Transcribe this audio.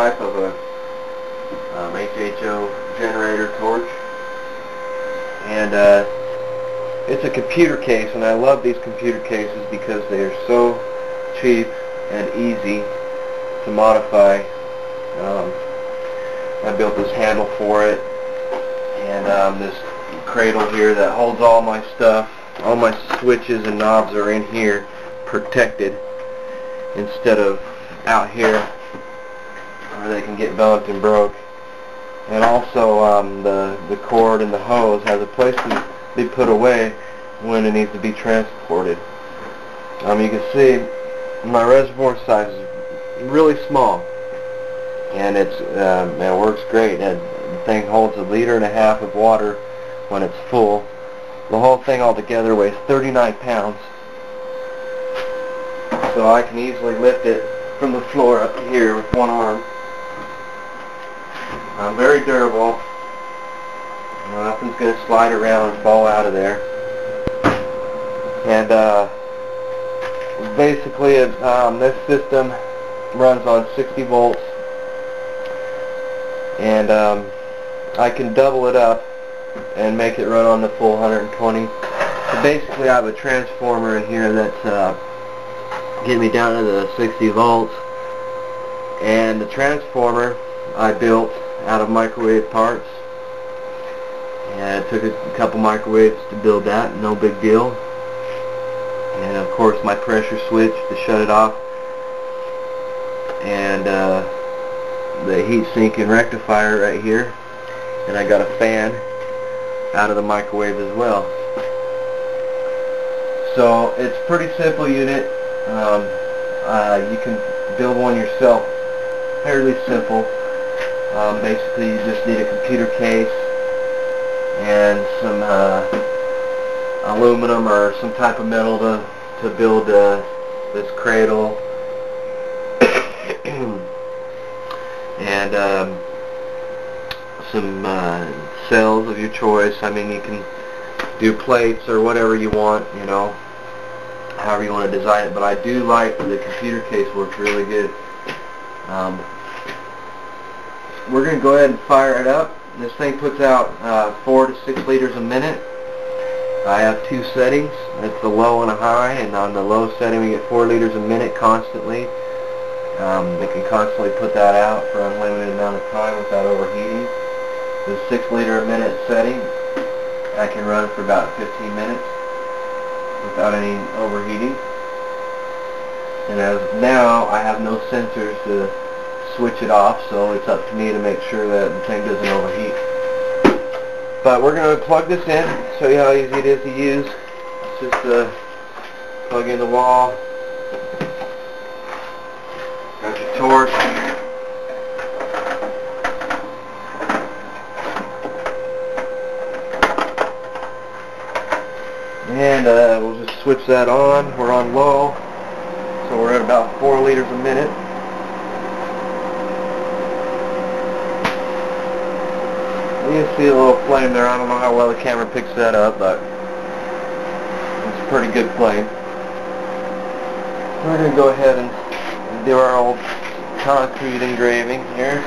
type of a um, HHO generator torch. And uh, it's a computer case, and I love these computer cases because they are so cheap and easy to modify. Um, I built this handle for it, and um, this cradle here that holds all my stuff. All my switches and knobs are in here, protected, instead of out here they can get bumped and broke. And also um, the, the cord and the hose has a place to be put away when it needs to be transported. Um, you can see my reservoir size is really small and it's um, it works great. It, the thing holds a liter and a half of water when it's full. The whole thing altogether weighs 39 pounds so I can easily lift it from the floor up here with one arm. I'm very durable. Nothing's going to slide around and fall out of there. And uh, basically um, this system runs on 60 volts and um, I can double it up and make it run on the full 120. So basically I have a transformer in here that's uh, get me down to the 60 volts and the transformer I built out of microwave parts. And it took a couple microwaves to build that no big deal. And of course my pressure switch to shut it off. And uh, the heat sink and rectifier right here. And I got a fan out of the microwave as well. So it's pretty simple unit. Um, uh, you can build one yourself. Fairly simple. Um, basically, you just need a computer case and some uh, aluminum or some type of metal to to build uh, this cradle. and um, some uh, cells of your choice. I mean, you can do plates or whatever you want, you know however you want to design it. But I do like the computer case works really good. Um, we're going to go ahead and fire it up. This thing puts out uh, 4 to 6 liters a minute. I have two settings. It's the low and a high, and on the low setting we get 4 liters a minute constantly. Um, we can constantly put that out for an unlimited amount of time without overheating. The 6 liter a minute setting I can run for about 15 minutes without any overheating. And as of now, I have no sensors to switch it off, so it's up to me to make sure that the thing doesn't overheat. But we're going to plug this in, show you how easy it is to use. It's just uh, plug in the wall, got your torch, and uh, we'll just switch that on. We're on low, so we're at about 4 liters a minute. You see a little flame there. I don't know how well the camera picks that up, but it's a pretty good flame. We're going to go ahead and do our old concrete engraving here.